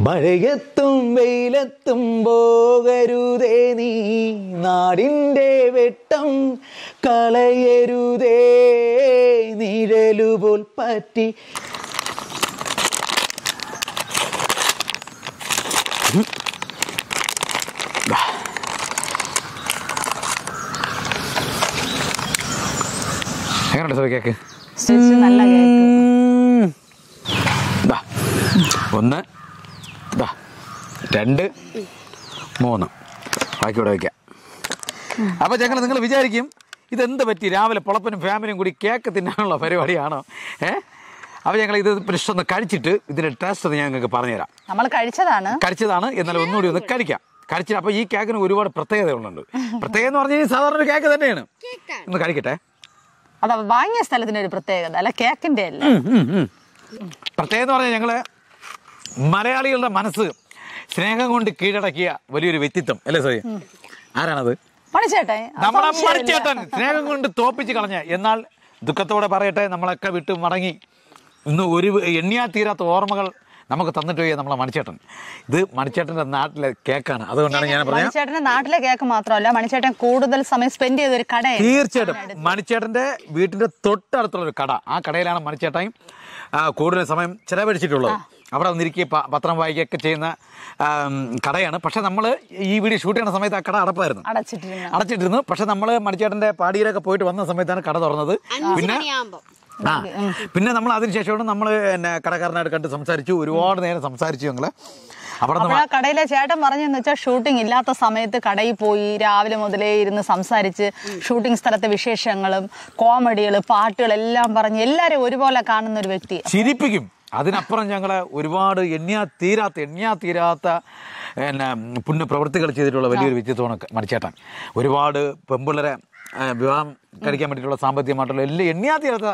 മഴയത്തും വെയിലത്തും പോകരുതേ നീ. നാടിന്റെ വെട്ടം കളയരുതേ. നിഴലുപോൽ പറ്റി. എങ്ങനെയുണ്ട് കേക്ക്? നല്ല കേക്ക്. ഒന്ന്. രണ്ട് മൂന്ന്. ബാക്കി ഇവിടെ വയ്ക്കാം. അപ്പോൾ ഞങ്ങൾ നിങ്ങൾ വിചാരിക്കും ഇതെന്ത് പറ്റി? രാവിലെ പൊളപ്പനും ഫാമിലിയും കൂടി കേക്ക് തിന്നാനുള്ള പരിപാടിയാണോ? ഏ? അപ്പോൾ ഞങ്ങൾ ഇത് പ്രശ്നം ഒന്ന് കഴിച്ചിട്ട് ഇതിന്റെ ടേസ്റ്റ് ഒന്ന് ഞാൻ നിങ്ങൾക്ക് പറഞ്ഞുതരാം. നമ്മൾ കഴിച്ചതാണ്. കഴിച്ചതാണ്. എന്നാലും ഒന്നുകൂടി ഒന്ന് കഴിക്കാം. കഴിച്ചിട്ട് അപ്പോൾ ഈ കേക്കിന് ഒരുപാട് പ്രത്യേകത പ്രത്യേകതകളുണ്ട്. പ്രത്യേകത എന്ന് പറഞ്ഞാൽ കഴിഞ്ഞാൽ സാധാരണ ഒരു കേക്ക് തന്നെയാണ്. ഒന്ന് കഴിക്കട്ടെ. അത് വാങ്ങിയ സ്ഥലത്തിന് ഒരു പ്രത്യേകത അല്ല കേക്കിന്റെ അല്ല? ഉം, ഉം, ഉം. പ്രത്യേകം എന്ന് പറഞ്ഞാൽ ഞങ്ങൾ മലയാളികളുടെ മനസ്സ് സ്നേഹം കൊണ്ട് കീഴടക്കിയ വലിയൊരു വ്യക്തിത്വം. അല്ലേ സോയി? ആരാണത്? മണിച്ചേട്ടേ അത് നമ്മുടെ സംശയമില്ല. മണിച്ചേട്ടൻ സ്നേഹം കൊണ്ട് തോപ്പിച്ച് കളഞ്ഞ എന്നാൽ ദുഃഖത്തോടെ പറയട്ടെ നമ്മളൊക്കെ വിട്ട് മടങ്ങി. ഇന്ന് ഒരു എണ്ണിയാ തീരാത്ത ഓർമ്മകൾ നമുക്ക് തന്നിട്ട് പോയി നമ്മളെ മണിച്ചേട്ടൻ. ഇത് മണിച്ചേട്ടന്റെ നാട്ടിലെ കേക്കാണ്. അതുകൊണ്ടാണ് ഞാൻ പറഞ്ഞത്. മണിച്ചേട്ടന്റെ നാട്ടിലെ കേക്ക് മാത്രമല്ല മണിച്ചേട്ടൻ കൂടുതൽ സമയം സ്പെൻഡ് ചെയ്ത ഒരു കട തീർച്ചയായിട്ടും. മണിച്ചേട്ടന്റെ വീട്ടിന്റെ തൊട്ടടുത്തുള്ള ഒരു കട. ആ കടയിലാണ് മണിച്ചേട്ടൻ കൂടുതൽ സമയം ചെലവഴിച്ചിട്ടുള്ളത്. അവിടെ വന്നിരിക്കുക പത്രം വായിക്കുകയൊക്കെ ചെയ്യുന്ന കടയാണ്. പക്ഷെ നമ്മൾ ഈ വീഡിയോ ഷൂട്ട് ചെയ്യുന്ന സമയത്ത് ആ കട അടപ്പായിരുന്നു. അടച്ചിട്ടിരുന്നു. അടച്ചിട്ടിരുന്നു. പക്ഷെ നമ്മൾ മണിച്ചേട്ടന്റെ പാടിയിലൊക്കെ പോയിട്ട് വന്ന സമയത്താണ് കട തുറന്നത്. പിന്നെ ആ പിന്നെ നമ്മൾ അതിനുശേഷമാണ് നമ്മൾ എന്നെ കടക്കാരനായിട്ട് കണ്ട് സംസാരിച്ചു. ഒരുപാട് നേരം സംസാരിച്ചു ഞങ്ങൾ അവിടെ കടയിലെ ചേട്ടൻ പറഞ്ഞെന്ന് വെച്ചാൽ ഷൂട്ടിംഗ് ഇല്ലാത്ത സമയത്ത് കടയിൽ പോയി രാവിലെ മുതലേ ഇരുന്ന് സംസാരിച്ച് ഷൂട്ടിംഗ് സ്ഥലത്തെ വിശേഷങ്ങളും കോമഡികൾ പാട്ടുകൾ എല്ലാം പറഞ്ഞ് എല്ലാവരും ഒരുപോലെ കാണുന്ന ഒരു വ്യക്തി. ചിരിപ്പിക്കും. അതിനപ്പുറം ഞങ്ങൾ ഒരുപാട് എണ്ണിയാ തീരാത്ത എണ്ണിയാ തീരാത്ത പിന്നെ പുണ്യ പ്രവൃത്തികൾ ചെയ്തിട്ടുള്ള വലിയൊരു വ്യക്തിത്വമാണ് മണിച്ചേട്ടൻ. ഒരുപാട് പെമ്പിള്ളരെ വിവാഹം കഴിക്കാൻ വേണ്ടിയിട്ടുള്ള സാമ്പത്തികമായിട്ടുള്ള എല്ലാ എണ്ണിയാ തീരാത്ത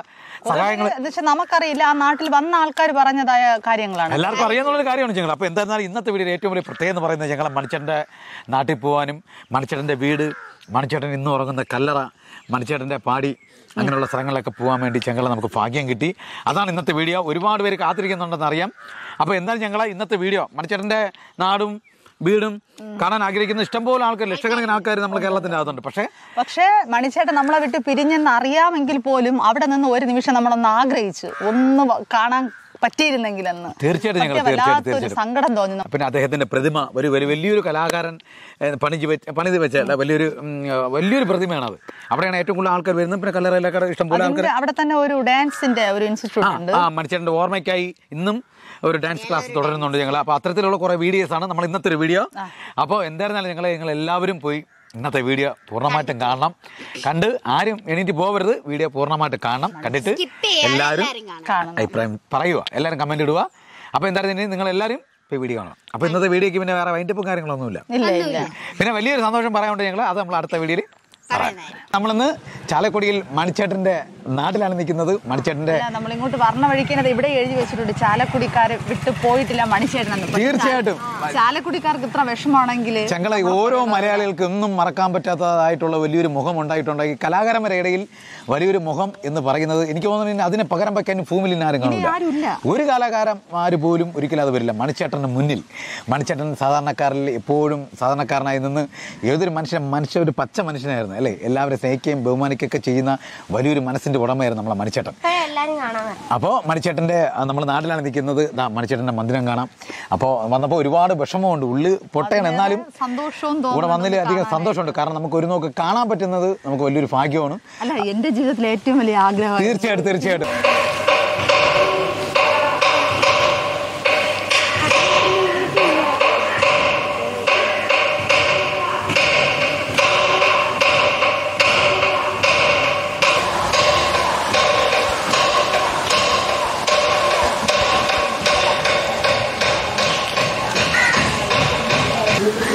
സഹായങ്ങൾ നമുക്കറിയില്ല ആ നാട്ടിൽ വന്ന ആൾക്കാർ പറഞ്ഞതായ കാര്യങ്ങളാണ്. എല്ലാവർക്കും അറിയാന്നുള്ളൊരു കാര്യമാണ് ഞങ്ങൾ. അപ്പോൾ എന്തായിരുന്നാലും ഇന്നത്തെ വീഡിയോ ഏറ്റവും വലിയ പ്രത്യേകത എന്ന് പറയുന്നത് ഞങ്ങളെ മണിച്ചേട്ടന്റെ നാട്ടിൽ പോകാനും മണിച്ചേട്ടന്റെ വീട് മണിച്ചേട്ടൻ ഇന്ന് ഉറങ്ങുന്ന കല്ലറ മണിച്ചേട്ടന്റെ പാടി അങ്ങനെയുള്ള സ്ഥലങ്ങളിലൊക്കെ പോകാൻ വേണ്ടി ഞങ്ങളെ നമുക്ക് ഭാഗ്യം കിട്ടി. അതാണ് ഇന്നത്തെ വീഡിയോ. ഒരുപാട് പേര് കാത്തിരിക്കുന്നുണ്ടെന്ന് അറിയാം. അപ്പോൾ എന്തായാലും ഞങ്ങളെ ഇന്നത്തെ വീഡിയോ മണിച്ചേട്ടന്റെ നാടും വീടും കാണാൻ ആഗ്രഹിക്കുന്ന ഇഷ്ടംപോലെ ആൾക്കാർ ലക്ഷക്കണക്കിന് ആൾക്കാർ നമ്മൾ കേരളത്തിന്റെ അകത്തുണ്ട്. പക്ഷേ പക്ഷേ മണിച്ചേട്ടൻ നമ്മളെ വിട്ട് പിരിഞ്ഞെന്ന് അറിയാമെങ്കിൽ പോലും അവിടെ നിന്ന് ഒരു നിമിഷം നമ്മളൊന്ന് ആഗ്രഹിച്ചു ഒന്ന് കാണാൻ പറ്റിയിരുന്നെങ്കിലെന്ന്. തീർച്ചയായിട്ടും ഞങ്ങൾ തീർച്ചയായിട്ടും സങ്കടം തോന്നുന്നു. പിന്നെ അദ്ദേഹത്തിന്റെ പ്രതിമ ഒരു വലിയ വലിയൊരു കലാകാരൻ പണിജ് വെച്ച് പണിത് വെച്ച വലിയൊരു വലിയൊരു പ്രതിമയാണ് അത് അവിടെയാണ് ഏറ്റവും കൂടുതൽ ആൾക്കാർ വരുന്നത്. പിന്നെ കല്ലറയിലൊക്കെ ഇഷ്ടംപോലെ ആൾക്കാർ അവിടെ തന്നെ ഒരു ഡാൻസിന്റെ ഒരു ഇൻസ്റ്റിറ്റ്യൂട്ട് ഉണ്ട് ആ മണിച്ചേട്ടന്റെ ഓർമ്മയ്ക്കായി ഇന്നും ഒരു ഡാൻസ് ക്ലാസ് തുടരുന്നുണ്ട് ഞങ്ങൾ അപ്പോൾ അത്തരത്തിലുള്ള കുറേ വീഡിയോസ് ആണ്. നമ്മൾ ഇന്നത്തെ ഒരു വീഡിയോ അപ്പോൾ എന്തായിരുന്നാലും ഞങ്ങൾ നിങ്ങൾ എല്ലാവരും പോയി ഇന്നത്തെ വീഡിയോ പൂർണമായിട്ടും കാണണം. കണ്ട് ആരും എണീറ്റ് പോവരുത്. വീഡിയോ പൂർണമായിട്ട് കാണണം. കണ്ടിട്ട് എല്ലാവരും അഭിപ്രായം പറയുക. എല്ലാവരും കമന്റ് ഇടുക. അപ്പോൾ എന്തായാലും ഇനി നിങ്ങൾ എല്ലാവരും ഇപ്പോൾ വീഡിയോ കാണണം. അപ്പോൾ ഇന്നത്തെ വീഡിയോക്ക് പിന്നെ വേറെ വൈൻഡപ്പും കാര്യങ്ങളൊന്നുമില്ല. പിന്നെ വലിയൊരു സന്തോഷം പറയാനുണ്ട് ഞങ്ങൾ അത് നമ്മൾ അടുത്ത വീഡിയോയിൽ നമ്മളിന്ന് ചാലക്കുടിയിൽ മണിച്ചേട്ടന്റെ നാട്ടിലാണ് നിൽക്കുന്നത്. മണിച്ചേട്ടന്റെ നമ്മൾ ഇങ്ങോട്ട് പറഞ്ഞ വഴിക്കുന്നത് ഇവിടെ എഴുതി വെച്ചിട്ടുണ്ട്. ചാലക്കുടിക്കാര് വിട്ടു പോയിട്ടില്ല മണിച്ചേട്ടൻ തീർച്ചയായിട്ടും. ചാലക്കുടിക്കാർക്ക് ഇത്ര വിഷമാണെങ്കിൽ ചങ്ങള ഓരോ മലയാളികൾക്ക് ഒന്നും മറക്കാൻ പറ്റാത്തതായിട്ടുള്ള വലിയൊരു മുഖം ഉണ്ടായിട്ടുണ്ട് ഈ കലാകാരന്മാരുടെ ഇടയിൽ വലിയൊരു മുഖം എന്ന് പറയുന്നത് എനിക്ക് തോന്നുന്നു അതിനെ പകരം വയ്ക്കാൻ ഭൂമിയിൽ നിന്ന് ആരും കാണില്ല. ഒരു കലാകാരന്മാർ പോലും ഒരിക്കലും അത് വരില്ല. മണിച്ചേട്ടന് മുന്നിൽ. മണിച്ചേട്ടൻ സാധാരണക്കാരിൽ എപ്പോഴും സാധാരണക്കാരനായി നിന്ന് ഏതൊരു മനുഷ്യൻ മനുഷ്യ ഒരു പച്ച മനുഷ്യനായിരുന്നു. അല്ലേ? എല്ലാവരും സ്നേഹിക്കുകയും ബഹുമാനിക്കുകയൊക്കെ ചെയ്യുന്ന വലിയൊരു മനസ്സിന്റെ ഉടമയായിരുന്നു നമ്മളെ മണിച്ചേട്ടൻ. അപ്പോൾ മണിച്ചേട്ടന്റെ നമ്മൾ നാട്ടിലാണ് നിൽക്കുന്നത്. മണിച്ചേട്ടന്റെ മന്ദിരം കാണാം. അപ്പോൾ വന്നപ്പോൾ ഒരുപാട് വിഷമമുണ്ട്. ഉള്ളിൽ പൊട്ടയാണ് എന്നാലും സന്തോഷവും ഇവിടെ വന്നതിൽ അധികം സന്തോഷമുണ്ട്. കാരണം നമുക്ക് ഒരു നോക്ക് കാണാൻ പറ്റുന്നത് നമുക്ക് വലിയൊരു ഭാഗ്യമാണ്. അല്ല എന്റെ ജീവിതത്തിലെ ഏറ്റവും വലിയ ആഗ്രഹം തീർച്ചയായിട്ടും തീർച്ചയായിട്ടും.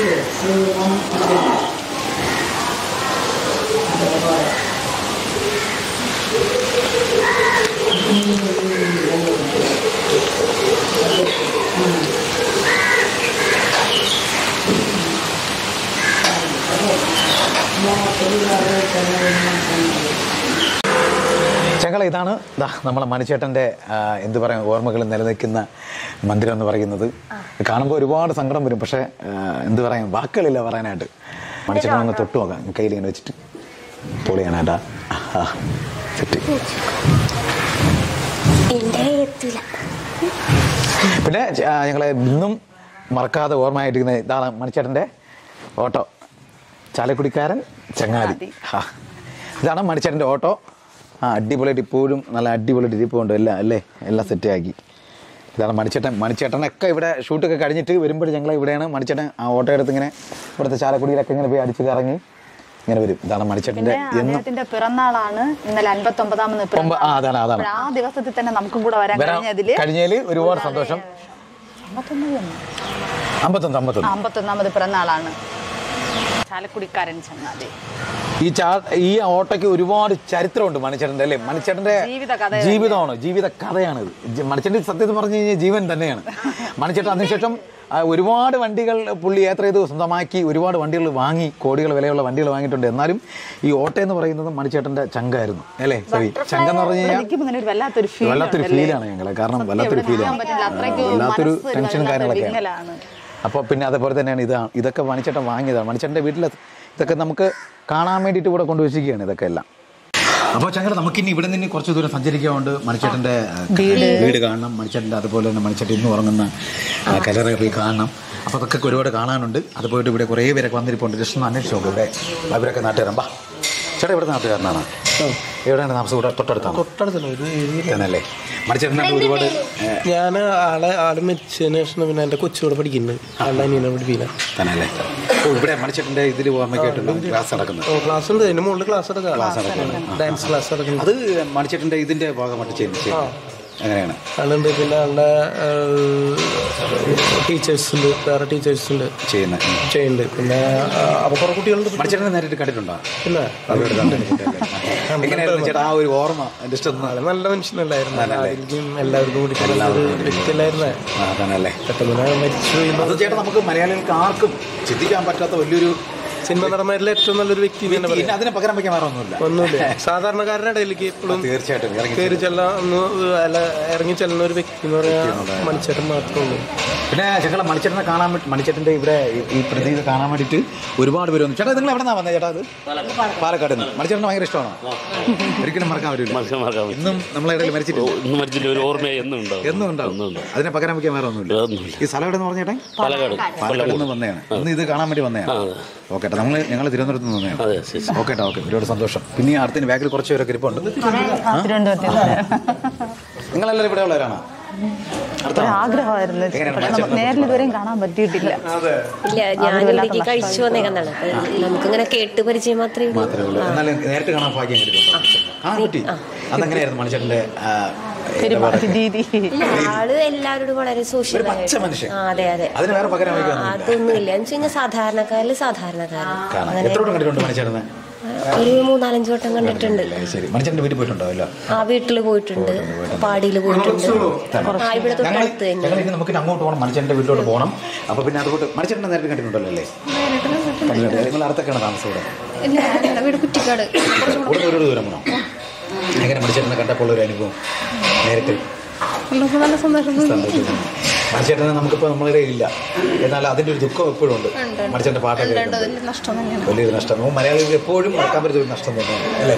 数万個でももう取り上げてもらす。ചങ്ങള ഇതാണ്. നമ്മളെ മണിച്ചേട്ടന്റെ എന്ത് പറയാം ഓർമ്മകൾ നിലനിൽക്കുന്ന മന്ദിരം എന്ന് പറയുന്നത്. കാണുമ്പോൾ ഒരുപാട് സങ്കടം വരും. പക്ഷേ എന്ത് പറയാം വാക്കുകളില്ല പറയാനായിട്ട്. മണിച്ചേട്ടൻ ഒന്ന് തൊട്ട് നോക്കാം കയ്യിൽ ഇങ്ങനെ വെച്ചിട്ട്. സെറ്റ് എന്റെ പിന്നെ ഞങ്ങളെ ഇന്നും മറക്കാതെ ഓർമ്മയായിട്ടിരിക്കുന്ന ഇതാണ് മണിച്ചേട്ടന്റെ ഓട്ടോ. ചാലക്കുടിക്കാരൻ ചങ്ങാതി. ഇതാണ് മണിച്ചേട്ടന്റെ ഓട്ടോ. ആ അടിപൊളിയായിട്ട് ഇപ്പോഴും നല്ല അടിപൊളിയായിട്ട് ഇരിപ്പുണ്ട് എല്ലാം അല്ലേ? എല്ലാം സെറ്റാക്കി ഇതാണ് മണിച്ചേട്ടൻ. മണിച്ചേട്ടനൊക്കെ ഇവിടെ ഷൂട്ടൊക്കെ കഴിഞ്ഞിട്ട് വരുമ്പോൾ ഞങ്ങൾ ഇവിടെയാണ് മണിച്ചേട്ടൻ ആ ഓട്ടോ എടുത്ത് ഇങ്ങനെ ഇവിടുത്തെ ചാലക്കുടിയിലൊക്കെ ഇങ്ങനെ പോയി അടിച്ച് കറങ്ങി ഇങ്ങനെ വരും. ഇതാണ് മണിച്ചേട്ടന്റെ അദ്ദേഹത്തിന്റെ പിറന്നാളാണ് ഇന്നലെ അൻപത്തി ഒമ്പതാമത് ആ, അതാണ്, അതാണ്. ആ ദിവസത്തിൽ തന്നെ നമുക്കും കൂടെ വരാൻ കഴിഞ്ഞതിൽ കഴിഞ്ഞതിൽ ഒരുപാട് സന്തോഷം. അമ്പത്തൊമ്പത് അമ്പത്തൊന്ന് അമ്പത്തൊന്ന്. അമ്പത്തൊന്നാമത് പിറന്നാളാണ്. ചാലക്കുടിക്കാരൻ ചങ്ങാതി ഈ ചാ ഈ ഓട്ടയ്ക്ക് ഒരുപാട് ചരിത്രമുണ്ട് മണിച്ചേട്ടന്റെ അല്ലേ? മണിച്ചേട്ടന്റെ ജീവിത ജീവിതമാണ് ജീവിത കഥയാണിത്. മണിച്ചേട്ടൻ സത്യത്തിൽ പറഞ്ഞു കഴിഞ്ഞാൽ ജീവൻ തന്നെയാണ്. മണിച്ചേട്ടൻ അതിനുശേഷം ഒരുപാട് വണ്ടികൾ പുള്ളി യാത്ര ചെയ്ത് സ്വന്തമാക്കി ഒരുപാട് വണ്ടികൾ വാങ്ങി കോടികൾ വിലയുള്ള വണ്ടികൾ വാങ്ങിയിട്ടുണ്ട്. എന്നാലും ഈ ഓട്ടോ എന്ന് പറയുന്നത് മണിച്ചേട്ടന്റെ ചങ്കായിരുന്നു അല്ലേ? സോറി ചങ്ക എന്ന് പറഞ്ഞു കഴിഞ്ഞാൽ വല്ലാത്തൊരു ഫീലാണ് ഞങ്ങളെ. കാരണം വല്ലാത്തൊരു ഫീലാണ് വല്ലാത്തൊരു ടെൻഷനും കാര്യങ്ങളൊക്കെയാണ്. അപ്പോൾ പിന്നെ അതേപോലെ തന്നെയാണ് ഇതാണ് ഇതൊക്കെ മണിച്ചേട്ടൻ വാങ്ങിയതാണ്. മണിച്ചേട്ടന്റെ വീട്ടിൽ ഇതൊക്കെ നമുക്ക് കാണാൻ വേണ്ടിയിട്ട് ഇവിടെ കൊണ്ടുവച്ചിരിക്കുകയാണ് ഇതൊക്കെ എല്ലാം. അപ്പോൾ ചങ്ങല നമുക്കിനി ഇവിടെ നിന്ന് കുറച്ച് ദൂരം സഞ്ചരിക്കാറുണ്ട് മണിച്ചേട്ടന്റെ വീട്. കാണണം. മണിച്ചേട്ടന്റെ അതുപോലെ തന്നെ മണിച്ചേട്ടൻ ഇന്ന് ഉറങ്ങുന്ന കലറുകൾ പോയി കാണണം. അപ്പോൾ അതൊക്കെ ഒരുപാട് കാണാനുണ്ട്. അത് പോയിട്ട് ഇവിടെ കുറേ പേരൊക്കെ വന്നിരിപ്പുണ്ട്. ജസ്റ്റ് ഒന്ന് അന്വേഷിച്ചു നോക്കും ഇവിടെ. അവരൊക്കെ നാട്ടുകാരൻ ബാ ചേട്ടാ ഇവിടെ നാട്ടുകാരനാണ്? എവിടെയാണ് താമസം? ഇവിടെ തൊട്ടടുത്താണ്? തൊട്ടടുത്തല്ല ഒരു ഒരുപാട് ഞാൻ ആളെ ആൾ മരിച്ചതിന് ശേഷം പിന്നെ എന്റെ കൊച്ചുകൂടെ പഠിക്കുന്നുണ്ട്. ആളുടെ അനിയനെ പഠിപ്പിക്കില്ല തന്നെയല്ലേ? ഓ ഇവിടെ മണിച്ചേട്ടന്റെ ഇതിൽ ഓർമ്മയ്ക്കായിട്ടുണ്ട് ക്ലാസ് നടക്കുന്നത്. ഓ ക്ലാസ് ഉണ്ട് അതിന് മുകളിൽ ക്ലാസ് എടുക്കാം ഡാൻസ് ക്ലാസ് എടുക്കുന്നത് അത് മണിച്ചേട്ടന്റെ ഇതിന്റെ ഭാഗമായിട്ട് ചെയ്യുന്നത്. ചെയ്യും. അങ്ങനെയാണ്. ആളുണ്ട് പിന്നെ ആളുടെ ടീച്ചേഴ്സ് ഉണ്ട് വേറെ ടീച്ചേഴ്സ് ഉണ്ട് ചെയ്യുന്നത് ഉം. ചെയ്യുന്നുണ്ട് പിന്നെ അപ്പോൾ അപ്പൊ കുറെ കുട്ടികളുണ്ട് മണിച്ചേട്ടനെ നേരിട്ട് കണ്ടിട്ടുണ്ടോ? ഇല്ല എങ്ങനെയായിരുന്നു ചേട്ടാ ആ ഒരു ഓർമ്മ? ഒന്ന്. ആൾ നല്ല മനുഷ്യനല്ലായിരുന്നു. ആരെങ്കിലും എല്ലാവർക്കും കൂടി വ്യക്തിയല്ലായിരുന്നേ. ആ, തന്നെയല്ലേ പെട്ടെന്ന് മരിച്ചു വീഴുമ്പോൾ അത് ചേട്ടാ നമുക്ക് മലയാളികൾക്ക് ആർക്കും ചിന്തിക്കാൻ പറ്റാത്ത വലിയൊരു സിനിമ നടന്മാരിലെ ഏറ്റവും നല്ലൊരു വ്യക്തി തന്നെ പറയാം അതിനെ പകരം വയ്ക്കാൻ വേറെ ഒന്നുമില്ല. ഒന്നുമില്ല. സാധാരണക്കാരുടെ ഇടയിലേക്ക് എപ്പോഴും തീർച്ചയായിട്ടും. ഇറങ്ങി കയറി ചെല്ലാൻ ഒന്ന് അല്ല ഇറങ്ങി ചെല്ലുന്ന ഒരു വ്യക്തി എന്ന് പറയാ മണിച്ചേട്ടൻ മാത്രമേ ഉള്ളൂ. പിന്നെ ചേട്ടാ മണിച്ചേട്ടനെ കാണാൻ വേണ്ടി മണിച്ചേട്ടന്റെ ഇവിടെ ഈ- ഈ കാണാൻ വേണ്ടിയിട്ട് ഒരുപാട് പേര് വന്നു. ചേട്ടാ നിങ്ങൾ എവിടെ നിന്നാണ് വന്നത് ചേട്ടാ അത് പാലക്കാട്. നിന്ന്. മണിച്ചേട്ടന് ഭയങ്കര ഇഷ്ടമാണോ? ഒരിക്കലും മറക്കാൻ പറ്റില്ല. ഇന്നും നമ്മളെ ഇടയിൽ മരിച്ചിട്ടില്ല. മരിച്ചില്ല. ഒരു ഓർമ്മ എന്നും എന്നും ഉണ്ടാവും. അതിനെ പകരം വയ്ക്കാൻ വേറെ ഒന്നുമില്ല. ഈ സ്ഥലം എവിടെ നിന്ന് പറഞ്ഞേട്ടെ പാലക്കാട്. പാലക്കാട്. നിന്ന് വന്നതാണ് ഇന്ന് ഇത് കാണാൻ വേണ്ടി വന്നതാണ് ഓക്കെ നമ്മൾ ഞങ്ങൾ തിരുവനന്തപുരത്ത് നിന്ന് ഓക്കെ ഓക്കെ. ഒരുപാട് സന്തോഷം. പിന്നെ അടുത്തിന് ബാക്കിൽ കുറച്ച് പേരൊക്കെ ഇരിപ്പുണ്ട്. നിങ്ങളെല്ലാവരും ഇവിടെ ഉള്ളവരാണോ? ആഗ്രഹമായിരുന്നു നേരിൽ ഇതുവരെയും കാണാൻ പറ്റിയിട്ടില്ല. ഇല്ല ഞാൻ കഴിച്ചു വന്നേക്കുന്നതാണ് അപ്പൊ നമുക്കിങ്ങനെ കേട്ട് പരിചയം മാത്രമേ നേരിട്ട് കാണാൻ ഭാഗ്യം അതെങ്ങനെയായിരുന്നു മനുഷ്യന്റെ ആ, പെരുമാറ്റ രീതി ഇല്ല ആൾ എല്ലാവരോടും വളരെ മനുഷ്യൻ. അതെ അതെ. അതൊന്നുമില്ല. എന്ന് വെച്ച് കഴിഞ്ഞാൽ സാധാരണക്കാരിൽ സാധാരണക്കാരൻ ഒരു മൂന്നാലഞ്ച് വട്ടം കണ്ടിട്ടുണ്ട്. വീട്ടിൽ പോയിട്ടുണ്ടാവല്ലോ ആ വീട്ടിൽ പോയിട്ടുണ്ട്. പാടിയിൽ പോയിട്ടുണ്ട്. ഇവിടെ തൊട്ടടുത്ത് തന്നെ. നമുക്ക് അങ്ങോട്ട് പോകണം. മനുഷ്യന്റെ വീട്ടിലോട്ട് പോകണം. അപ്പൊ പിന്നെ അതുകൊണ്ട് മനുഷ്യനെ നേരിട്ട് കണ്ടിട്ടുണ്ടല്ലോ അല്ലേ. നിങ്ങൾ അടുത്തൊക്കെയാണ് താമസം ഇവിടെ. വീട് കുറ്റിക്കാട്. ഒരു ദൂരം പോകണം എങ്ങനെ മനുഷ്യനെ കണ്ടപ്പോൾ ഒരു അനുഭവം? നേരിട്ട് നല്ല സന്തോഷം. സന്തോഷം. മനുഷ്യനെ നമുക്കിപ്പോൾ നമ്മളുടെ ഇല്ല. എന്നാൽ അതിന്റെ ഒരു ദുഃഖം എപ്പോഴും ഉണ്ട്. മനുഷ്യന്റെ പാട്ടൊക്കെ വലിയൊരു നഷ്ടം. മലയാളികൾ എപ്പോഴും മറക്കാൻ പറ്റുന്ന ഒരു നഷ്ടം തന്നെയാണ് അല്ലേ?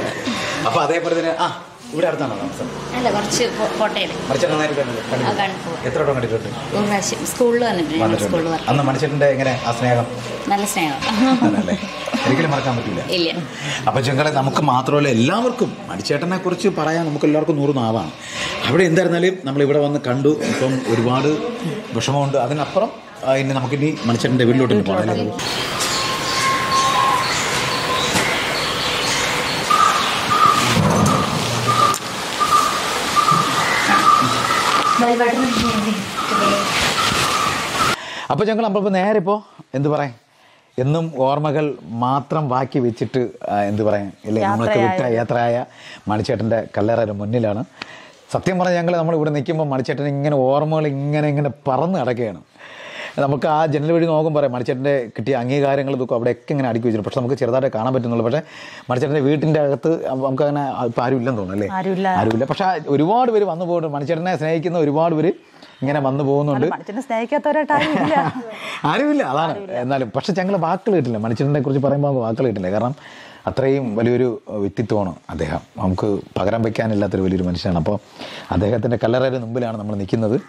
അപ്പൊ അതേപോലെ തന്നെ ആ ഇവിടെ അടുത്താണോ താമസം? അല്ല കുറച്ച് കോട്ടയിൽ മനുഷ്യനെ നേരിട്ട് കണ്ടിട്ടുണ്ട്. എത്ര വട്ടം കണ്ടിട്ടുണ്ട്? ഒരു പ്രാവശ്യം സ്കൂളിൽ വന്നിട്ടുണ്ട്. സ്കൂളിൽ വന്നിട്ടുണ്ട് അന്ന് മനുഷ്യന്റെ എങ്ങനെ? ആ സ്നേഹം? നല്ല സ്നേഹം. ആണല്ലേ ഒരിക്കലും മറക്കാൻ പറ്റില്ല ഇല്ല. അപ്പൊ ചെങ്കളെ നമുക്ക് മാത്രമല്ല എല്ലാവർക്കും മടിച്ചേട്ടനെ കുറിച്ച് പറയാൻ നമുക്ക് എല്ലാവർക്കും നൂറ് നാവാണ്. അവിടെ എന്തായിരുന്നാലും നമ്മൾ ഇവിടെ വന്ന് കണ്ടു. ഇപ്പം ഒരുപാട് വിഷമമുണ്ട്. അതിനപ്പുറം ആ, ഇനി നമുക്കിനി മണിച്ചേട്ടന്റെ വീട്ടിലോട്ട് ഇനി പോകാം അല്ലേ? അപ്പോൾ ഞങ്ങൾ നമ്മളിപ്പോൾ നേരെ ഇപ്പോ എന്ത് പറയാം എന്നും ഓർമ്മകൾ മാത്രം ബാക്കി വെച്ചിട്ട് എന്ത് പറയാം ഇല്ലേ നമ്മൾക്ക് വിട്ട യാത്രയായ. മണിച്ചേട്ടന്റെ കല്ലറയുടെ മുന്നിലാണ്. സത്യം പറഞ്ഞാൽ ഞങ്ങൾ നമ്മൾ ഇവിടെ നിൽക്കുമ്പോൾ മണിച്ചേട്ടൻ ഇങ്ങനെ ഓർമ്മകൾ ഇങ്ങനെ ഇങ്ങനെ പറന്ന് കിടക്കുകയാണ് നമുക്ക് ആ ജനൽ വഴി നോക്കും പറയാം മണിച്ചേട്ടന്റെ കിട്ടിയ അംഗീകാരങ്ങൾ ഇതൊക്കെ അവിടെയൊക്കെ ഇങ്ങനെ അടുക്കി വെച്ചിട്ടുണ്ട്. പക്ഷെ നമുക്ക് ചെറുതായിട്ട് കാണാൻ പറ്റുന്നുള്ളൂ. പക്ഷേ മണിച്ചേട്ടന്റെ വീട്ടിന്റെ അകത്ത് നമുക്ക് അങ്ങനെ ഇപ്പം ആരും ഇല്ലെന്ന് തോന്നുന്നു അല്ലേ? ആരുമില്ല. പക്ഷേ ഒരുപാട് പേര് വന്നു പോകുന്നുണ്ട്. മണിച്ചേട്ടനെ സ്നേഹിക്കുന്ന ഒരുപാട് പേര് ഇങ്ങനെ വന്നു പോകുന്നുണ്ട്. ആരുമില്ല. അതാണ്. എന്നാലും പക്ഷെ ഞങ്ങൾ വാക്കുകൾ കിട്ടില്ല. മണിച്ചേട്ടനെ കുറിച്ച് പറയുമ്പോൾ വാക്കുകൾ കിട്ടില്ല. കാരണം അത്രയും വലിയൊരു വ്യക്തിത്വമാണ് അദ്ദേഹം. നമുക്ക് പകരം വയ്ക്കാനില്ലാത്തൊരു വലിയൊരു മനുഷ്യനാണ്. അപ്പോൾ അദ്ദേഹത്തിന്റെ കല്ലറയുടെ മുമ്പിലാണ് നമ്മൾ നിൽക്കുന്നത്.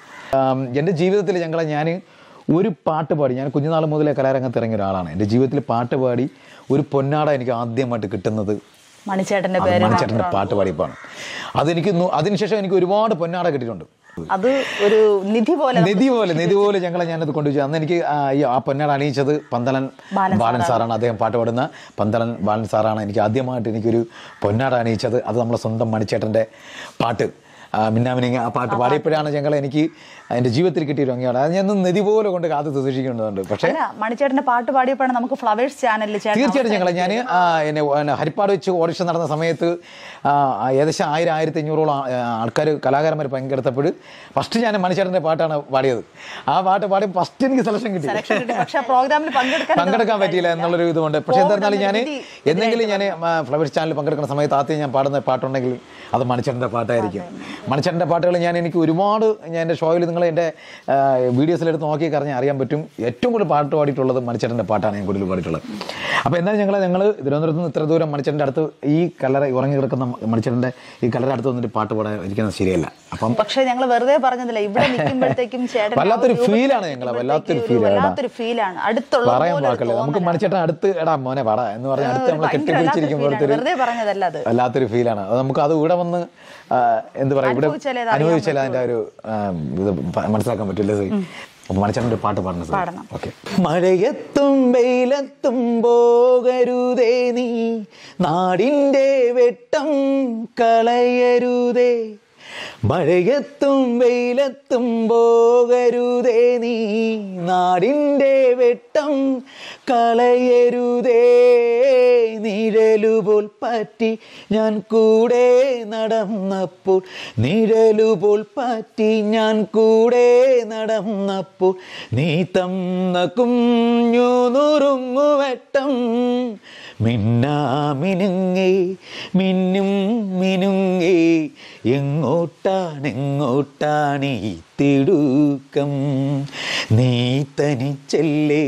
എന്റെ ജീവിതത്തിൽ ഞങ്ങളെ ഞാൻ ഒരു പാട്ട് പാടി ഞാൻ കുഞ്ഞുനാൾ മുതലേ കലാരംഗത്ത് ഇറങ്ങിയ ഒരാളാണ്. എന്റെ ജീവിതത്തിൽ പാട്ട് പാടി ഒരു പൊന്നാട എനിക്ക് ആദ്യമായിട്ട് കിട്ടുന്നത് മണിച്ചേട്ടന്റെ പാട്ട് പാടിപ്പാണ് അതെനിക്ക് അതിനുശേഷം എനിക്ക് ഒരുപാട് പൊന്നാട കിട്ടിയിട്ടുണ്ട്. അത് ഒരു നിധി പോലെ നിധി പോലെ നിധി പോലെ ഞങ്ങളെ ഞാനത് കൊണ്ടുപോയി അന്ന് എനിക്ക് ഈ ആ പൊന്നാട് അണിയിച്ചത് പന്തളൻ ബാലൻ സാറാണ്. അദ്ദേഹം പാട്ട് പാടുന്ന. പന്തളൻ ബാലൻ സാറാണ് എനിക്ക് ആദ്യമായിട്ട് എനിക്കൊരു പൊന്നാട് അണിയിച്ചത്. അത് നമ്മളെ സ്വന്തം മണിച്ചേട്ടന്റെ പാട്ട്. ആ, മിന്നാമിനിങ്ങ ആ പാട്ട് പാടിയപ്പോഴാണ് ഞങ്ങൾ എനിക്ക് എന്റെ ജീവിതത്തിൽ കിട്ടിയൊരു അംഗീകാരം അത് ഞാൻ നിധി പോലെ കൊണ്ട് കാത്ത് സൂക്ഷിക്കേണ്ടതുണ്ട്. പക്ഷേ മണിച്ചേട്ടന്റെ പാട്ട് പാടിയപ്പോഴാണ് നമുക്ക് ഫ്ലവേഴ്സ് ചാനലിൽ തീർച്ചയായിട്ടും ഞങ്ങൾ ഞാൻ എന്നെ ഹരിപ്പാട് വെച്ച് ഓഡിഷൻ നടന്ന സമയത്ത് ഏകദേശം ആയിരം ആയിരത്തി അഞ്ഞൂറോളം ആൾക്കാർ കലാകാരന്മാർ പങ്കെടുത്തപ്പോൾ ഫസ്റ്റ് ഞാൻ മണിച്ചേട്ടന്റെ പാട്ടാണ് പാടിയത്. ആ പാട്ട് പാടി ഫസ്റ്റ് എനിക്ക് സെലക്ഷൻ കിട്ടി. പക്ഷെ പ്രോഗ്രാമിൽ പങ്കെടുക്കാൻ പങ്കെടുക്കാൻ പറ്റിയില്ല എന്നുള്ളൊരു ഇതുകൊണ്ട് പക്ഷെ എന്തായിരുന്നാലും ഞാൻ എന്തെങ്കിലും ഞാൻ ഫ്ലവേഴ്സ് ചാനലിൽ പങ്കെടുക്കുന്ന സമയത്ത് ആദ്യം ഞാൻ പാടുന്ന പാട്ടുണ്ടെങ്കിൽ അത് മണിച്ചേട്ടന്റെ പാട്ടായിരിക്കും. മണിച്ചേട്ടന്റെ പാട്ടുകൾ ഞാൻ എനിക്ക് ഒരുപാട് ഞാൻ എന്റെ ഷോയിൽ നിങ്ങൾ എന്റെ വീഡിയോസിലെടുത്ത് നോക്കി കഴിഞ്ഞാൽ അറിയാൻ പറ്റും. ഏറ്റവും കൂടുതൽ പാട്ട് പാടിയിട്ടുള്ളത് മണിച്ചേട്ടന്റെ പാട്ടാണ് ഞാൻ കൂടുതൽ പാടിയിട്ടുള്ളത്. അപ്പോൾ എന്തായാലും ഞങ്ങൾ ഞങ്ങൾ തിരുവനന്തപുരത്ത് നിന്ന് ഇത്ര ദൂരം മണിച്ചേട്ടന്റെ അടുത്ത് ഈ കലറ ഉറങ്ങി കിടക്കുന്ന മണിച്ചേട്ടന്റെ ഈ കലറ അടുത്ത് വന്നിട്ട് പാട്ട് പാടാൻ ഇരിക്കുന്നത് ശരിയല്ല. അപ്പം പക്ഷേ ഞങ്ങൾ വെറുതെ പറഞ്ഞതില്ല ഇവിടെ നിൽക്കുമ്പോഴത്തേക്കും ചേട്ടൻ വല്ലാത്തൊരു ഫീലാണ് ഞങ്ങൾ വല്ലാത്തൊരു ഫീലാണ് അടുത്തുള്ള പറയാൻ പാടില്ല. നമുക്ക്. മണിച്ചേട്ടൻ അടുത്ത് എടാ മോനെ പറ എന്ന് പറഞ്ഞാൽ അടുത്ത് നമ്മൾ കെട്ടിപ്പിടിച്ചിരിക്കുമ്പോൾ വല്ലാത്തൊരു ഫീലാണ് അത് നമുക്ക് അത് ഇവിടെ വന്ന് എന്ത് പറയാ ഇവിടെ അനുഭവിച്ചാലേ അത് അതിന്റെ ഒരു ഇത് മനസ്സിലാക്കാൻ പറ്റില്ല മണിച്ചേട്ടന്റെ പാട്ട് പാടണം. ഓക്കെ. മഴയത്തും വെയിലത്തും പോകരുതേ നീ നാടിന്റെ വെട്ടം കളയരുതേ. മഴയത്തും വെയിലത്തും പോകരുതേ നീ നാടിന്റെ വെട്ടം കളയരുതേ നിഴലുപോൽ പറ്റി ഞാൻ കൂടെ നടന്നപ്പോൾ നിഴലുപോൽ പറ്റി ഞാൻ കൂടെ നടന്നപ്പോൾ നീ തന്ന കുഞ്ഞു നുറുങ്ങുവട്ടം മിന്നാമിനുങ്ങേ മിന്നും മിനുങ്ങി എങ്ങോട്ടാണ് എങ്ങോട്ടാണ് ഈ തിടുക്കം നീ തനിച്ചല്ലേ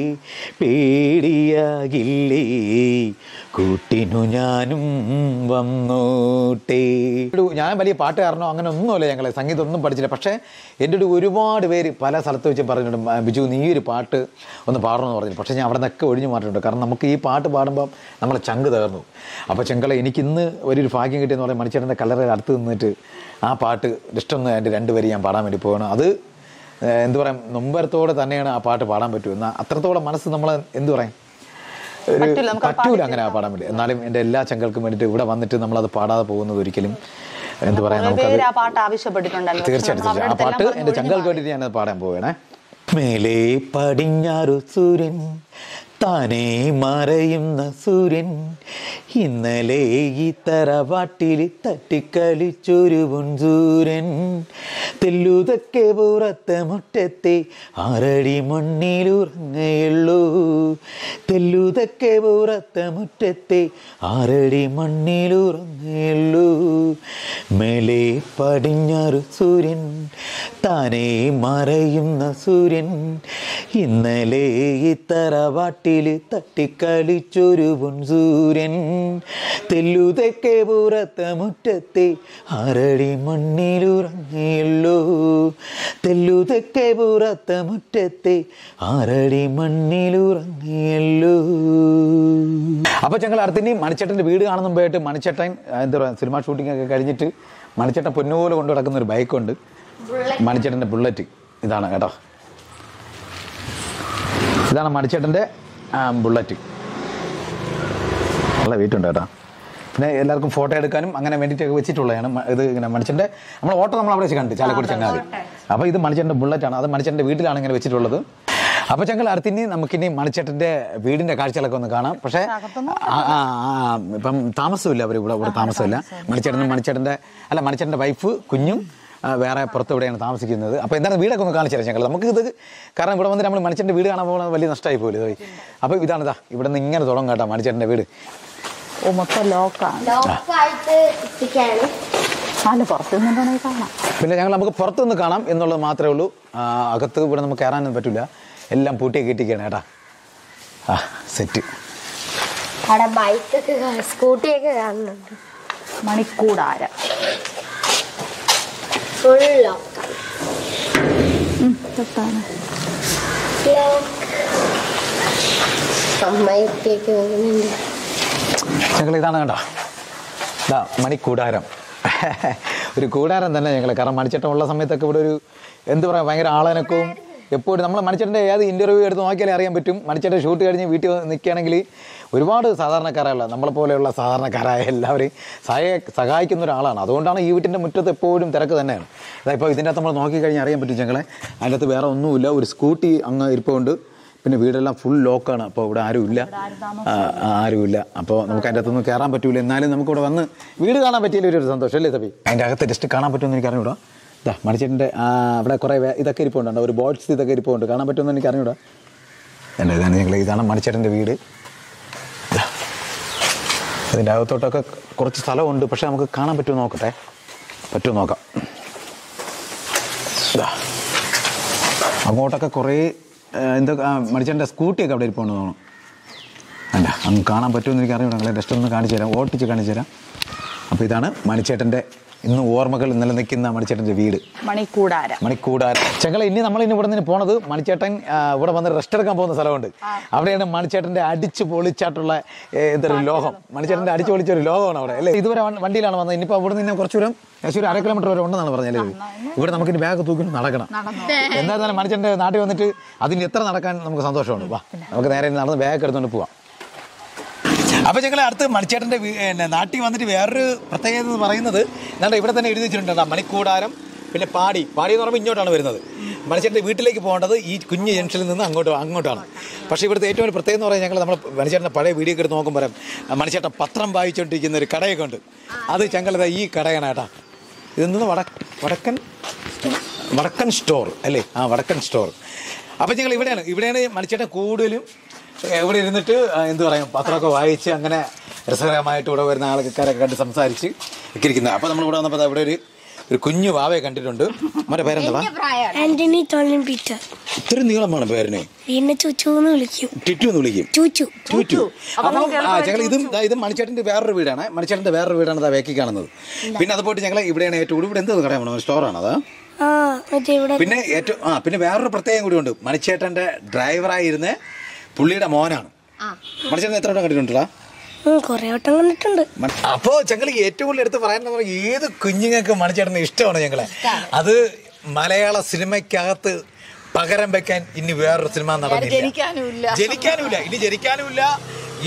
പേടിയാകില്ലേ. കൂട്ടിനു ഞാനും വന്നോട്ടെ. ഞാൻ വലിയ പാട്ടുകാരനോ അങ്ങനെ ഒന്നുമല്ല ഞങ്ങളെ സംഗീതം ഒന്നും പഠിച്ചില്ല. പക്ഷേ എന്റെ ഒരു ഒരുപാട് പേര് പല സ്ഥലത്ത് വെച്ച് പറഞ്ഞിട്ടുണ്ട് "ആ, ബിജു നീ ഒരു പാട്ട് ഒന്ന് പാടണമെന്ന് പറഞ്ഞു പക്ഷേ ഞാൻ അവിടെ നിന്നൊക്കെ ഒഴിഞ്ഞു മാറിയിട്ടുണ്ട്. കാരണം നമുക്ക് ഈ പാട്ട് പാടുമ്പം നമ്മളെ ചങ്ക് തകർന്നു. അപ്പോൾ ചെങ്കളെ എനിക്കിന്ന് വലിയൊരു ഭാഗ്യം കിട്ടിയെന്ന് പറയുന്നത് മണിച്ചേട്ടന്റെ കല്ലറ അടുത്ത് നിന്നിട്ട് ആ പാട്ട് ജസ്റ്റ് ഒന്ന് എന്റെ രണ്ട് വരി ഞാൻ പാടാൻ വേണ്ടി പോകണം അത് എന്തു പറയാം നൊമ്പരത്തോടെ തന്നെയാണ് ആ പാട്ട് പാടാൻ പറ്റൂ. എന്നാൽ അത്രത്തോളം മനസ്സ് നമ്മൾ എന്തു പറയാം? ഒരു പറ്റൂല, അങ്ങനെ ആ പാടാൻ പറ്റും എന്നാലും എന്റെ എല്ലാ ചങ്കൾക്കും വേണ്ടിയിട്ട് ഇവിടെ വന്നിട്ട് നമ്മളത് പാടാതെ പോകുന്നത് ഒരിക്കലും എന്ത് പറയാം നമുക്ക് ആ പാട്ട് ആവശ്യപ്പെട്ടിട്ടുണ്ടല്ലോ. തീർച്ചയായിട്ടും ആ പാട്ട് എന്റെ ചങ്കൾക്ക് വേണ്ടിയിട്ട് ഞാനത് പാടാൻ പോവുകയാണേ. മേലെ പടിഞ്ഞാറു സൂര്യൻ താനേ മറയുന്ന സൂര്യൻ ഇന്നലെ ഈ തറവാട്ടിൽ തട്ടിക്കളിച്ചൊരു സൂര്യൻ തെല്ലുതൊക്കെ പുറത്തെ മുറ്റത്തെ ആറടി മണ്ണിലുറങ്ങയുള്ളൂ തെല്ലുതൊക്കെ പുറത്തെ മുറ്റത്തെ ആറടി മണ്ണിലുറങ്ങയുള്ളൂ മേലെ പടിഞ്ഞാറ് സൂര്യൻ താനേ മറയുന്ന സൂര്യൻ. ഇന്നലെ ഈ തറവാട്ടിൽ തട്ടിക്കളിച്ചൊരു സൂര്യൻ തെല്ലുതൊക്കെ പുറത്തെ മുറ്റത്തെ ആരടി മണ്ണിലുറങ്ങിയുള്ളൂ തെല്ലുതൊക്കെ പുറത്തെ മുറ്റത്തെ ആരടി മണ്ണിലുറങ്ങിയല്ലോ. അപ്പൊ ഞങ്ങൾ അടുത്തിനി മണിച്ചേട്ടന്റെ വീട് കാണുന്ന മുമ്പായിട്ട് മണിച്ചേട്ടൻ എന്താ പറയുക സിനിമ ഷൂട്ടിംഗ് ഒക്കെ കഴിഞ്ഞിട്ട് മണിച്ചേട്ടൻ പൊന്നുപോലെ കൊണ്ടു നടക്കുന്ന ഒരു ബൈക്കുണ്ട് മണിച്ചേട്ടന്റെ ബുള്ളറ്റ് ഇതാണ് കേട്ടോ. ഇതാണ് മണിച്ചേട്ടന്റെ ബുള്ളറ്റ് നല്ല വെയിറ്റ് ഉണ്ട് കേട്ടോ. പിന്നെ എല്ലാവർക്കും ഫോട്ടോ എടുക്കാനും അങ്ങനെ വേണ്ടിയിട്ടൊക്കെ വെച്ചിട്ടുള്ളതാണ്. ഇത് ഇങ്ങനെ മനുഷ്യന്റെ നമ്മൾ ഓട്ടോ നമ്മൾ അവിടെ വെച്ച് കണ്ടു ചാലക്കുടി ചങ്ങാതി. അപ്പോൾ ഇത് മണിച്ചന്റെ ബുള്ളറ്റാണ് അത് മണിച്ചന്റെ വീട്ടിലാണ് ഇങ്ങനെ വെച്ചിട്ടുള്ളത്. അപ്പോൾ ഞങ്ങൾ അടുത്തിനി നമുക്കിനി മണിച്ചേട്ടന്റെ വീടിന്റെ കാഴ്ചകളൊക്കെ ഒന്ന് കാണാം. പക്ഷേ ഇപ്പം താമസമില്ല അവർ ഇവിടെ ഇവിടെ താമസമില്ല. മണിച്ചേട്ടനും മണിച്ചേട്ടന്റെ അല്ല മണിച്ചേട്ടന്റെ വൈഫ് കുഞ്ഞും വേറെ പുറത്ത് എവിടെയാണ് താമസിക്കുന്നത്. അപ്പോൾ എന്താണ് വീടൊക്കെ ഒന്ന് കാണിച്ചു ഞങ്ങൾ നമുക്ക് ഇത് കാരണം ഇവിടെ വന്നിട്ട് നമ്മൾ മണിച്ചേട്ടന്റെ വീട് കാണാൻ പോകുന്നത് വലിയ നഷ്ടമായി പോലും. അപ്പോൾ ഇതാണ് ഇതാ ഇവിടെ നിന്ന് ഇങ്ങനെ തുടങ്ങും കേട്ടോ മണിച്ചേട്ടന്റെ വീട്. ഓ മൊത്തം ലോക്കാണ്. ലോക്കായിട്ട് ഇട്ടിക്കാണ് നാല് പുറത്ത് നിന്നുണ്ടെങ്കിൽ കാണാം. പിന്നെ ഞങ്ങൾ നമുക്ക് പുറത്തുനിന്ന് കാണാം എന്നുള്ളത് മാത്രമേ ഉള്ളൂ. അകത്ത് ഇവിടെ നമുക്ക് കയറാനൊന്നും പറ്റില്ല എല്ലാം പൂട്ടി കിട്ടിക്കാണ് കേട്ടാ. ആ സെറ്റ്. അവിടെ ബൈക്കൊക്കെ സ്കൂട്ടിയൊക്കെ കാണുന്നുണ്ട്. മണിക്കൂടാരം. ഫുൾ ലോക്കാണ് തൊട്ടാണ് ലോക്ക് അമ്മയൊക്കെയൊക്കെ വരുന്നുണ്ട് ഞങ്ങൾ ഇതാണ് കണ്ടോ? ഇതാ മണിക്കൂടാരം ഒരു കൂടാരം തന്നെ ഞങ്ങൾ കാരണം മണിച്ചട്ടം ഉള്ള സമയത്തൊക്കെ ഇവിടെ ഒരു എന്ത് പറയാം ഭയങ്കര ആളനക്കവും എപ്പോഴും നമ്മൾ മണിച്ചട്ടന്റെ ഏത് ഇന്റർവ്യൂ എടുത്ത് നോക്കിയാലേ അറിയാൻ പറ്റും. മണിച്ചട്ടൻ ഷൂട്ട് കഴിഞ്ഞ് വീട്ടിൽ നിൽക്കുകയാണെങ്കിൽ ഒരുപാട് സാധാരണക്കാരല്ല നമ്മളെ പോലെയുള്ള സാധാരണക്കാരായ എല്ലാവരെയും സഹായ സഹായിക്കുന്ന ഒരാളാണ്. അതുകൊണ്ടാണ് ഈ വീട്ടിന്റെ മുറ്റത്ത് എപ്പോഴും തിരക്ക് തന്നെയാണ്. അതായത് ഇപ്പോൾ ഇതിന്റെ അകത്ത് നമ്മൾ നോക്കിക്കഴിഞ്ഞാൽ അറിയാൻ പറ്റും ഞങ്ങളെ. അതിന്റെ അകത്ത് വേറെ ഒന്നുമില്ല. ഒരു സ്കൂട്ടി അങ്ങ് ഇരിപ്പുണ്ട്. പിന്നെ വീടെല്ലാം ഫുൾ ലോക്കാണ് അപ്പോൾ ഇവിടെ ആരുമില്ല ആ, ആരുമില്ല അപ്പോൾ നമുക്ക് അതിന്റെ അകത്തൊന്നും കയറാൻ പറ്റൂല. എന്നാലും നമുക്ക് ഇവിടെ വന്ന് വീട് കാണാൻ പറ്റിയില്ല ഒരു സന്തോഷം അല്ലേ തപ്പി അതിന്റെ അകത്ത് ജസ്റ്റ് കാണാൻ പറ്റുമെന്ന് എനിക്ക് അറിഞ്ഞൂടാ. ഇതാ മണിച്ചേട്ടന്റെ അവിടെ കുറേ ഇതൊക്കെ ഇരിപ്പുണ്ട്. ഒരു ബോട്ട്സ് ഇതൊക്കെ ഇരിപ്പുണ്ട്. കാണാൻ പറ്റുമെന്ന് എനിക്ക് അറിഞ്ഞൂടാ. എന്റെ ഇതാണ് ഞങ്ങൾ ഇതാണ് മണിച്ചേട്ടന്റെ വീട്. അതിന്റെ അകത്തോട്ടൊക്കെ കുറച്ച് സ്ഥലമുണ്ട്. പക്ഷേ നമുക്ക് കാണാൻ പറ്റുമോ നോക്കട്ടെ. പറ്റുമോ നോക്കാം. അങ്ങോട്ടൊക്കെ കുറേ എന്താ മടിച്ചേന്റെ സ്കൂട്ടിയൊക്കെ അവിടെ ഇരിപ്പുണ്ട് തോന്നുന്നു. അല്ല അങ്ങ് കാണാൻ പറ്റുമെന്ന് എനിക്ക് അറിയണം ജസ്റ്റ് ഒന്ന് കാണിച്ചു തരാം. ഓട്ടിച്ച് കാണിച്ചു തരാം. അപ്പോൾ ഇതാണ് മണിച്ചേട്ടന്റെ ഇന്ന് ഓർമ്മകൾ നിലനിൽക്കുന്ന മണിച്ചേട്ടന്റെ വീട്. മണിക്കൂടാര. മണിക്കൂടാര. ചങ്ങള ഇനി നമ്മൾ ഇനി ഇവിടെ നിന്ന് പോണത് മണിച്ചേട്ടൻ ഇവിടെ വന്ന് റെസ്റ്റ് എടുക്കാൻ പോകുന്ന സ്ഥലമുണ്ട്. അവിടെയാണ് മണിച്ചേട്ടന്റെ അടിച്ച് പൊളിച്ചായിട്ടുള്ള എന്തൊരു ലോകം. മണിച്ചേട്ടന്റെ അടിച്ച് പൊളിച്ച ഒരു ലോകമാണ് അവിടെ അല്ലേ? ഇതുവരെ വണ്ടിയിലാണ് വന്നത്. ഇനിയിപ്പോൾ അവിടെ നിന്ന് കുറച്ച് ദൂരം ഏകദേശം ഒരു അര കിലോമീറ്റർ വരെ ഉണ്ടെന്നാണ് പറഞ്ഞത്. ഇവിടെ നമുക്ക് ഇനി ബാഗ് തൂക്കി നടക്കണം. എന്തായിരുന്നാലും മണിച്ചേട്ടന്റെ നാട്ടിൽ വന്നിട്ട് അതിന് എത്ര നടക്കാൻ നമുക്ക് സന്തോഷമാണ് വാ നമുക്ക് നേരെ നടന്ന് ബാഗ് എടുത്തുകൊണ്ട് പോവാം. അപ്പൊ ഞങ്ങൾ അടുത്ത് മണിച്ചേട്ടന്റെ നാട്ടിൽ വന്നിട്ട് വേറൊരു പ്രത്യേകത എന്ന് പറയുന്നത് ഞങ്ങളുടെ ഇവിടെ തന്നെ എഴുതി വെച്ചിട്ടുണ്ട്. മണിക്കൂടാരം പിന്നെ പാടി. പാടി എന്ന് പറയുമ്പോൾ ഇങ്ങോട്ടാണ് വരുന്നത്. മണിച്ചേട്ടന്റെ വീട്ടിലേക്ക് പോകേണ്ടത് ഈ കുഞ്ഞ് ജംഗ്ഷനിൽ നിന്ന് അങ്ങോട്ട് അങ്ങോട്ടാണ്. പക്ഷേ ഇവിടുത്തെ ഏറ്റവും ഒരു പ്രത്യേകത എന്ന് പറയുന്നത് ഞങ്ങൾ നമ്മൾ മണിച്ചേട്ടന്റെ പഴയ വീഡിയോ എടുത്ത് നോക്കുമ്പോൾ മണിച്ചേട്ടൻ പത്രം വായിച്ചുകൊണ്ടിരിക്കുന്ന ഒരു കടയൊക്കെ ഉണ്ട്. അത് ഞങ്ങളുടെ ഈ കടയാണ് കേട്ടാ. ഇതെന്ന് വട വടക്കൻ വടക്കൻ സ്റ്റോർ അല്ലേ? ആ വടക്കൻ സ്റ്റോർ. അപ്പം ഞങ്ങൾ ഇവിടെയാണ്. ഇവിടെയാണ് മണിച്ചേട്ടൻ കൂടുതലും ഇവിടെ ഇരുന്നിട്ട് എന്ത് പറയും? പത്രമൊക്കെ വായിച്ച് അങ്ങനെ രസകരമായിട്ട് ഇവിടെ വരുന്ന ആൾക്കാരൊക്കെ കണ്ട് സംസാരിച്ച് ഒക്കെ ഇരിക്കുന്നത് അപ്പോൾ നമ്മൾ ഇവിടെ വന്നപ്പോൾ അവിടെ ഇവിടെ ഒരു ഒരു കുഞ്ഞു വാവയെ കണ്ടിട്ടുണ്ട്. മറ്റേ പേരെന്താ ആന്റണി ടോളിൻ പീറ്റർ. ഇത്ര നീളമാണ് പേരിന്. പിന്നെ ചുച്ചു എന്ന് വിളിക്കും. ടിറ്റു എന്ന് വിളിക്കും. ചുച്ചു. ചുച്ചു. അപ്പം ഞങ്ങൾ ഇതും ഇത് മണിച്ചേട്ടന്റെ വേറൊരു വീടാണ്. മണിച്ചേട്ടന്റെ വേറൊരു വീടാണ് ഇതാ വേക്കി കാണുന്നത്. പിന്നെ അത് പോയിട്ട് ഞങ്ങൾ ഇവിടെയാണ് ഏറ്റവും കൂടുതൽ ഇവിടെ എന്ത് കടയാണ് സ്റ്റോറാണ് അതാ? ആ മറ്റേ ഇവിടെ പിന്നെ ഏറ്റവും ആ പിന്നെ വേറൊരു പ്രത്യേകം കൂടി ഉണ്ട്. മണിച്ചേട്ടന്റെ ഡ്രൈവറായിരുന്ന പുള്ളിയുടെ മോനാണ്. മണിച്ചേട്ടൻ എത്ര വട്ടം കണ്ടിട്ടുണ്ടാ കുറേ വട്ടം കണ്ടിട്ടുണ്ട്. അപ്പോ ഞങ്ങൾ ഏറ്റവും കൂടുതൽ എടുത്ത് പറയാൻ ഏത് കുഞ്ഞുങ്ങൾക്ക് മണിച്ചേട്ടന് ഇഷ്ടമാണ് ഞങ്ങളെ അത് മലയാള സിനിമയ്ക്കകത്ത് പകരം വെക്കാൻ ഇനി വേറൊരു സിനിമ നടന്നില്ല ജനിക്കാനുമില്ല. ഇനി ജനിക്കാനുമില്ല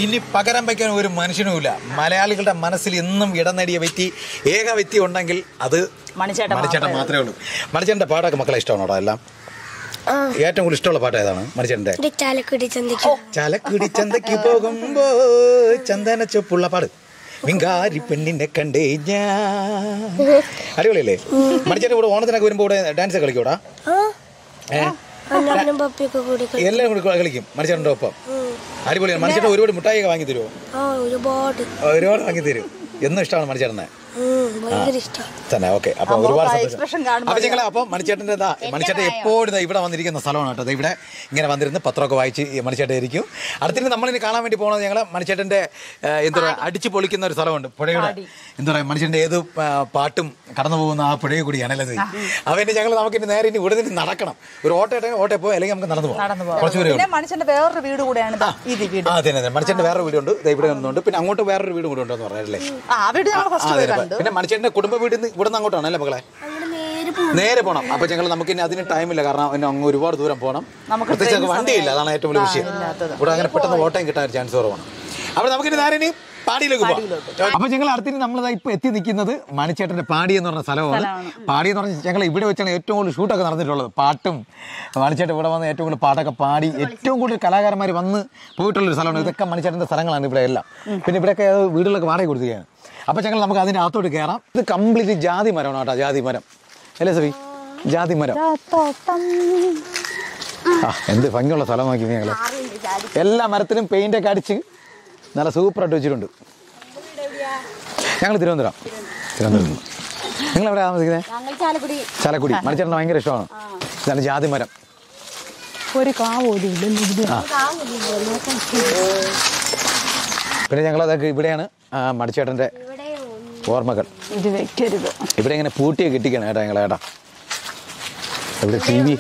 ഇനി പകരം വെക്കാൻ ഒരു മനുഷ്യനുമില്ല. മലയാളികളുടെ മനസ്സിൽ എന്നും ഇടം നേടിയ വ്യക്തി ഏക വ്യക്തി ഉണ്ടെങ്കിൽ അത് മണിച്ചേട്ടൻ മാത്രമേ ഉള്ളൂ. മണിച്ചേട്ടന്റെ പാടൊക്കെ മക്കളെ ഇഷ്ടമാണോ എല്ലാം? ഏറ്റവും കൂടുതൽ ഇഷ്ടമുള്ള പാട്ട് ഏതാണ്? മണിച്ചേട്ടന്റെ? എന്റെ ചാലക്കുടി ചന്തയ്ക്ക്. പോകുമ്പോ ചന്ദന ചൊപ്പുള്ള പാട്. വിങ്കാരി പെണ്ണിനെ കണ്ടേ ഞാൻ. അടിപൊളിയല്ലേ? മണിച്ചേട്ടൻ കൂടെ ഓണത്തിനൊക്കെ വരുമ്പോ ഇവിടെ ഡാൻസ് കളിക്കൂടാ അണ്ണാനും കൂടി കളി- കൂടി കളിക്കും മണിച്ചേട്ടന്റെ ഒപ്പം. അടിപൊളിയാണ്. മണിച്ചേട്ടൻ ഒരുപാട് മുട്ടായി വാങ്ങി തരുമോ ഒരുപാട്. ഒരുപാട് വാങ്ങി തരും. എന്നും ഇഷ്ടമാണ് മണിച്ചേട്ടനെ. തന്നെ ഓക്കെ. അപ്പൊ ഒരുപാട് അപ്പൊ ഞങ്ങൾ അപ്പൊ മണിച്ചേട്ടന്റെ ഇതാ മണിച്ചേട്ടൻ എപ്പോഴും ഇവിടെ വന്നിരിക്കുന്ന സ്ഥലമാണ് കേട്ടോ. ഇവിടെ ഇങ്ങനെ വന്നിരുന്ന് പത്രമൊക്കെ വായിച്ച് മണിച്ചേട്ടൻ ഇരിക്കും. അടുത്തിട്ട് നമ്മളിനി കാണാൻ വേണ്ടി പോകണത് ഞങ്ങൾ മണിച്ചേട്ടന്റെ ഏഹ്, എന്താ പറയുക അടിച്ചു പൊളിക്കുന്ന ഒരു സ്ഥലമുണ്ട്. പുഴയുടെ എന്താ പറയുക മണിച്ചേട്ടന്റെ ഏത് പാട്ടും കടന്നു പോകുന്ന ആ. പുഴയെ കൂടിയാണല്ലത് അവന് ഞങ്ങൾ നമുക്ക് ഇനി നേരെ ഇനി ഇവിടെ നിന്ന് നടക്കണം. ഒരു ഓട്ടോ ഓട്ടോ പോയി അല്ലെങ്കിൽ നമുക്ക് നടന്നു പോകാം കുറച്ച്. മനുഷ്യന്റെ വേറൊരു വീട് കൂടെയാണ് ആ. അതെ അതെ മണിച്ചേട്ടന്റെ വേറൊരു വീടുണ്ട്. ദാ ഇവിടെ നിന്നുണ്ട്. പിന്നെ അങ്ങോട്ട് വേറൊരു വീട് കൂടെ ഉണ്ടെന്ന് പറഞ്ഞല്ലേ പിന്നെ മനുഷ്യന്റെ കുടുംബ വീട് ഇവിടെ നിന്ന് അങ്ങോട്ടാണ് അല്ലേ മകളെ അങ്ങോട്ട് നേരെ പോണം. അപ്പൊ ഞങ്ങൾ നമുക്ക് ഇനി അതിന് ടൈമില്ല കാരണം ഇനി അങ്ങ് ഒരുപാട് ദൂരം പോകണം. പ്രത്യേകിച്ച് വണ്ടിയില്ല. അതാണ് ഏറ്റവും വലിയ വിഷയം. ഇവിടെ അങ്ങനെ പെട്ടെന്ന് ഓട്ടം കിട്ടാൻ ചാൻസ് കുറവാണ്. അപ്പൊ നമുക്കിനി നേരെ ഇനി പാടിയിലേക്ക് അപ്പൊ ഞങ്ങൾ അടുത്തിന് നമ്മൾ ഇപ്പൊ എത്തി നിൽക്കുന്നത് മണിച്ചേട്ടന്റെ പാടി എന്ന് പറഞ്ഞ സ്ഥലമാണ്. പാടി എന്ന് പറഞ്ഞ ഞങ്ങൾ ഇവിടെ വെച്ചാണ് ഏറ്റവും കൂടുതൽ ഷൂട്ടൊക്കെ നടന്നിട്ടുള്ളത്. പാട്ടും മണിച്ചേട്ടൻ ഇവിടെ വന്ന് ഏറ്റവും കൂടുതൽ പാട്ടൊക്കെ പാടി ഏറ്റവും കൂടുതൽ കലാകാരന്മാർ വന്ന് പോയിട്ടുള്ള ഒരു സ്ഥലമാണ്. ഇതൊക്കെ മണിച്ചേട്ടന്റെ സ്ഥലങ്ങളാണ് ഇവിടെ എല്ലാം. പിന്നെ ഇവിടെയൊക്കെ വീടുകളൊക്കെ വാടക കൊടുത്തിരിക്കുകയാണ്. അപ്പൊ ഞങ്ങൾ നമുക്ക് അതിന്റെ അകത്തോട്ട് കയറാം ഇത് കംപ്ലീറ്റ് ജാതി മരമാണ് കേട്ടോ ജാതി മരം. അല്ലേ സബി ജാതി മരം. എന്ത് ഭംഗിയുള്ള സ്ഥലമാക്കി ഞങ്ങൾ എല്ലാ പെയിന്റ് ഒക്കെ അടിച്ച് നല്ല സൂപ്പറായിട്ട് വെച്ചിട്ടുണ്ട്. ഞങ്ങൾ തിരുവനന്തപുരം. തിരുവനന്തപുരം. നിങ്ങൾ എവിടെ താമസിക്കുന്നത് ചാലക്കുടി. ചാലക്കുടി. മണിച്ചേട്ടന് ഭയങ്കര ഇഷ്ടമാണ്? ഇതാണ് ജാതി മരം. ഒരു. പിന്നെ ഞങ്ങൾ അതൊക്കെ ഇവിടെയാണ് മടിച്ചേട്ടന്റെ ഓർമ്മകൾ. ഇത് വെക്കരുത്. ഇവിടെ ഇങ്ങനെ പൂട്ടിയൊക്കെ കിട്ടിക്കണം ഏട്ടാ ഞങ്ങളെ ഏട്ടാ. ഇവിടെ ടി വി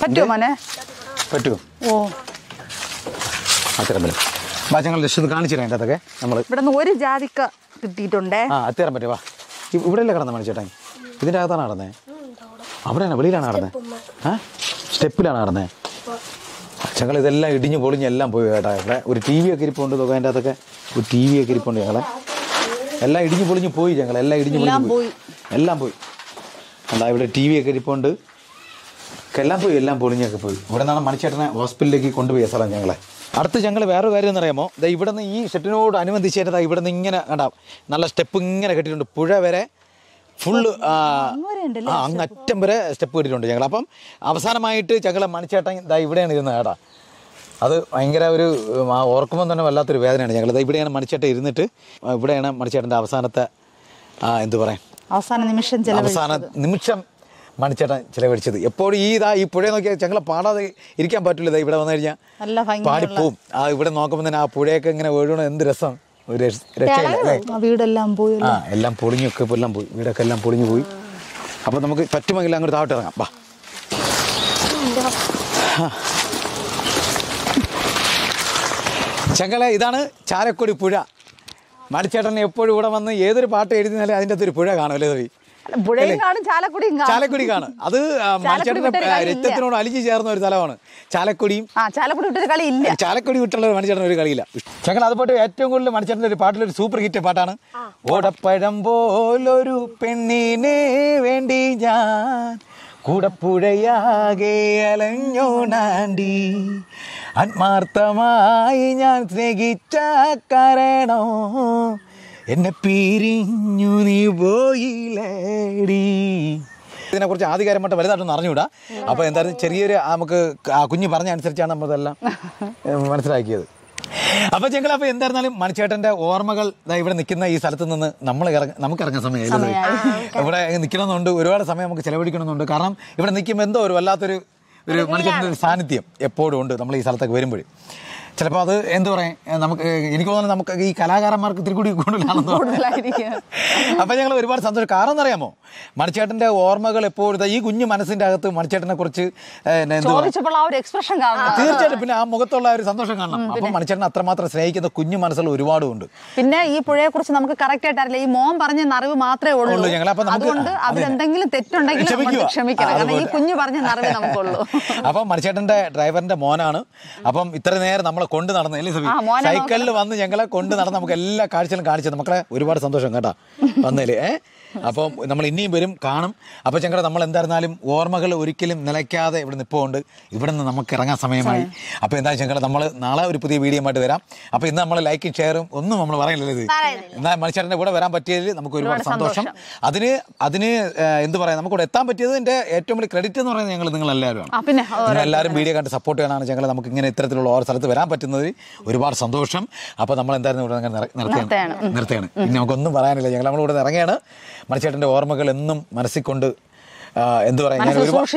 പറ്റുമോ മോനെ? പറ്റുമോ ഓ. അത്തരം വരും വാ ഞങ്ങൾ ജസ്റ്റ് ഒന്ന് കാണിച്ചു തരാം അതൊക്കെ നമ്മൾ ഇവിടെ നിന്ന് ഒരു ജാതിക്ക കിട്ടിയിട്ടുണ്ടേ. ആ അത്തരം പറ്റും വാ. ഇവിടെ അല്ലേ കിടന്ന മണിച്ചേട്ടൻ? ഇതിന്റെ അകത്താണ് നടന്നത് അവിടെയാണ്? വെളിയിലാണ് നടന്നത് ആ? സ്റ്റെപ്പിലാണ് നടന്നത് ഞങ്ങൾ ഇതെല്ലാം ഇടിഞ്ഞ് പൊളിഞ്ഞ് എല്ലാം പോയി കേട്ടാ. ഇവിടെ ഒരു ടി വി ഒക്കെ ഇരിപ്പുണ്ട് തുക അതിന്റെ അകത്തൊക്കെ. ഒരു ടി വി ഒക്കെ ഇരിപ്പുണ്ട് ഞങ്ങളെ. എല്ലാം ഇടിഞ്ഞ് പൊളിഞ്ഞ് പോയി ഞങ്ങൾ. എല്ലാം ഇടിഞ്ഞ് പൊളിഞ്ഞ് പോയി. എല്ലാം പോയി. എന്താ ഇവിടെ ടി വി ഒക്കെ ഇരിപ്പുണ്ട്. എല്ലാം പോയി എല്ലാം പൊളിഞ്ഞൊക്കെ പോയി. ഇവിടെ നിന്നാണ് മണിച്ചേട്ടനെ ഹോസ്പിറ്റലിലേക്ക് കൊണ്ടുപോയി സ്ഥലം ഞങ്ങളെ. അടുത്ത് ഞങ്ങൾ വേറൊരു കാര്യം എന്നറിയാമോ ദാ ഇവിടെ നിന്ന് ഈ ഷെട്ടിനോട് അനുബന്ധിച്ചായിട്ട് ദാ ഇവിടെ നിന്ന് ഇങ്ങനെ കണ്ടാ. നല്ല സ്റ്റെപ്പ് ഇങ്ങനെ കെട്ടിയിട്ടുണ്ട്. പുഴ വരെ ഫുള്ള് അങ്ങ് അറ്റം വരെ സ്റ്റെപ്പ് കെട്ടിയിട്ടുണ്ട് ഞങ്ങൾ അപ്പം അവസാനമായിട്ട് ഞങ്ങളെ മണിച്ചേട്ടൻ ഇതാ ഇവിടെയാണ് ഇരുന്നത് കേട്ടാ. അത് ഭയങ്കര ഒരു ഓർക്കുമ്പോൾ തന്നെ വല്ലാത്തൊരു വേദനയാണ് ഞങ്ങൾ ഇവിടെയാണ് മണിച്ചേട്ടൻ ഇരുന്നിട്ട് ഇവിടെയാണ് മണിച്ചേട്ടന്റെ അവസാനത്തെ എന്തു പറയാം? അവസാന നിമിഷം അവസാന നിമിഷം മണിച്ചേട്ടൻ ചിലവഴിച്ചത്. എപ്പോഴും ഈ ഇതാ ഈ പുഴ നോക്കിയാൽ ഞങ്ങളെ പാടാതെ ഇരിക്കാൻ പറ്റില്ല ഇവിടെ വന്നു കഴിഞ്ഞാൽ പാടിപ്പോവും. ആ ഇവിടെ നോക്കുമ്പോൾ തന്നെ ആ പുഴയൊക്കെ ഇങ്ങനെ വീഴണം എന്ത് രസം. ഒരു രക്ഷയില്ല ആ വീടെല്ലാം പോയി ആ എല്ലാം പൊളിഞ്ഞൊക്കെ എല്ലാം പോയി. വീടൊക്കെ എല്ലാം പൊളിഞ്ഞു പോയി. അപ്പോൾ നമുക്ക് പറ്റുമെങ്കിൽ അങ്ങോട്ട് താഴോട്ട് ഇറങ്ങാം. വാ. ചങ്ങളെ ഇതാണ് ചാലക്കുടി പുഴ. മണിച്ചേട്ടൻ എപ്പോഴും ഇവിടെ വന്ന് ഏതൊരു പാട്ട് എഴുതിയാലും അതിന്റെ അകത്തൊരു പുഴ കാണുമല്ലേ തവി ചാലക്കുടി കാണും. അത് വിട്ടൊരു രക്തത്തിനോട് അലിഞ്ഞു ചേർന്ന ഒരു സ്ഥലമാണ്. ചാലക്കുടിയും ചാലക്കുടി വിട്ടൊരു കളി ഇല്ല ചാലക്കുടി വിട്ടുള്ള മണിച്ചേട്ടൻ ഒരു കളിയില്ല. ചങ്ങൾ അതുപോലെ ഏറ്റവും കൂടുതൽ മണിച്ചേട്ടന്റെ ഒരു പാട്ടിലൊരു സൂപ്പർ ഹിറ്റ് പാട്ടാണ്. ഓടപ്പഴം പോലൊരു പെണ്ണിനെ വേണ്ടി ഞാൻ കൂടപ്പുഴയാകെ അലഞ്ഞോണാണ്ടി ആത്മാർത്ഥമായി ഞാൻ സ്നേഹിച്ച കാരണോ എന്നെ പിരിഞ്ഞു നീ പോയില്ലേടി. ഇതിനെക്കുറിച്ച് ആധികാരമായിട്ട് വലുതായിട്ടൊന്നും അറിഞ്ഞുകൂടാ. അപ്പോൾ എന്തായാലും ചെറിയൊരു നമുക്ക് ആ കുഞ്ഞ് പറഞ്ഞ അനുസരിച്ചാണ് നമ്മളിതെല്ലാം മനസ്സിലാക്കിയത്. അപ്പൊ ഞങ്ങൾ അപ്പൊ എന്തായിരുന്നാലും മണിച്ചേട്ടന്റെ ഓർമ്മകൾ ഇവിടെ നിൽക്കുന്ന ഈ സ്ഥലത്ത് നിന്ന് നമ്മൾ ഇറങ്ങ നമുക്ക് ഇറങ്ങാൻ സമയമായി ഇവിടെ നിൽക്കണമെന്നുണ്ട് ഒരുപാട് സമയം നമുക്ക് ചെലവഴിക്കണമെന്നുണ്ട്. കാരണം ഇവിടെ നിൽക്കുമ്പോൾ എന്തോ ഒരു വല്ലാത്തൊരു ഒരു മണിച്ചേട്ടന്റെ സാന്നിധ്യം എപ്പോഴും ഉണ്ട് നമ്മൾ ഈ സ്ഥലത്തേക്ക് വരുമ്പോൾ ചിലപ്പോൾ അത് എന്ത് പറയാം? നമുക്ക് എനിക്ക് തോന്നുന്നു നമുക്ക് ഈ കലാകാരന്മാർക്ക് ഇത്തിരി കൂടി കൂടുതലാണെന്ന് തോന്നുന്നു. അപ്പം ഞങ്ങൾ ഒരുപാട് സന്തോഷം. കാരണം എന്നറിയാമോ മണിച്ചേട്ടന്റെ ഓർമ്മകൾ എപ്പോഴും ഈ കുഞ്ഞു മനസ്സിന്റെ അകത്ത് മണിച്ചേട്ടനെ കുറിച്ച് തീർച്ചയായിട്ടും. പിന്നെ ആ മുഖത്തുള്ള ഒരു സന്തോഷം കാണണം. അപ്പം മണിച്ചേട്ടൻ അത്രമാത്രം സ്നേഹിക്കുന്ന കുഞ്ഞു മനസ്സുകൾ ഒരുപാടുണ്ട് പിന്നെ ഈ പുഴയെ കുറിച്ച് നമുക്ക് കറക്റ്റ് ആയിട്ട് അറിയില്ല. ഈ മോൻ പറഞ്ഞ അറിവ് മാത്രമേ ഉള്ളൂ. അതുകൊണ്ട് അതെ. അതിലെന്തെങ്കിലും തെറ്റുണ്ടെങ്കിൽ ക്ഷമിക്കണം. കാരണം ഈ കുഞ്ഞു പറഞ്ഞ അറിവ് നമുക്കുള്ളൂ. അപ്പം മണിച്ചേട്ടന്റെ ഡ്രൈവറിന്റെ മോനാണ്. അപ്പം ഇത്ര നേരം നമ്മളെ കൊണ്ട് നടന്ന സൈക്കിളിൽ വന്ന് ഞങ്ങളെ കൊണ്ട് നടന്ന് നമുക്ക് എല്ലാ കാഴ്ചകളും കാണിച്ചത് മക്കളെ ഒരുപാട് സന്തോഷം കേട്ടാ. വന്നേൽ. ഏ? അപ്പം നമ്മൾ ഇനിയും വരും കാണും. അപ്പോൾ ചങ്കട നമ്മൾ എന്തായിരുന്നാലും ഓർമ്മകൾ ഒരിക്കലും നിലയ്ക്കാതെ ഇവിടെ നിൽപ്പുണ്ട് ഇവിടെ നിന്ന് നമുക്ക് ഇറങ്ങാൻ സമയമായി. അപ്പോൾ എന്താ ചങ്കട നമ്മൾ നാളെ ഒരു പുതിയ വീഡിയോ ആയിട്ട് വരാം. അപ്പോൾ ഇന്ന് നമ്മൾ ലൈക്കും ഷെയറും ഒന്നും നമ്മൾ പറയുന്നില്ല ഇത്. എന്നാൽ മനുഷ്യരുടെ കൂടെ വരാൻ പറ്റിയതിൽ നമുക്ക് ഒരുപാട് സന്തോഷം. അതിന് അതിന് എന്ത് പറയാം? നമുക്ക് ഇവിടെ എത്താൻ എന്റെ ഏറ്റവും വലിയ ക്രെഡിറ്റ് എന്ന് പറയുന്നത് ഞങ്ങൾ പിന്നെ നിങ്ങൾ എല്ലാവരും വീഡിയോ കണ്ട് സപ്പോർട്ട് ചെയ്യാനാണ് ഞങ്ങൾ നമുക്ക് ഇങ്ങനെ ഇത്തരത്തിലുള്ള ഓരോ സ്ഥലത്ത് വരാൻ പറ്റുന്നത് ഒരുപാട് സന്തോഷം. അപ്പോൾ നമ്മൾ എന്തായിരുന്നു ഇവിടെ നിർത്തുകയാണ്. നിർത്തുകയാണ്. ഇനി നമുക്കൊന്നും പറയാനില്ല. ഞങ്ങൾ നമ്മളിവിടെ നിന്ന് ഇറങ്ങിയാണ് മണിച്ചേട്ടന്റെ ഓർമ്മകൾ എന്നും മനസ്സിൽ കൊണ്ട് എന്ത് പറയാം ഞാൻ ഒരുപാട്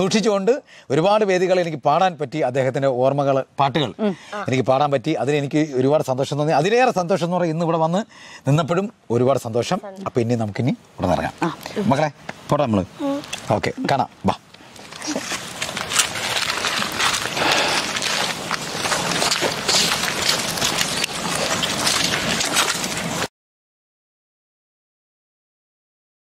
സൂക്ഷിച്ചുകൊണ്ട്. ഒരുപാട് വേദികൾ എനിക്ക് പാടാൻ പറ്റി അദ്ദേഹത്തിന്റെ ഓർമ്മകൾ പാട്ടുകൾ എനിക്ക് പാടാൻ പറ്റി. അതിലെനിക്ക് ഒരുപാട് സന്തോഷം തോന്നി. അതിലേറെ സന്തോഷം എന്ന് പറയുന്നത് ഇന്ന് ഇവിടെ വന്ന് നിന്നപ്പോഴും ഒരുപാട് സന്തോഷം. അപ്പോൾ ഇനി നമുക്കിനി ഇവിടെ നിറങ്ങാം മക്കളെ പോട്ടെ നമ്മൾ ഓക്കെ കാണാം. വാ.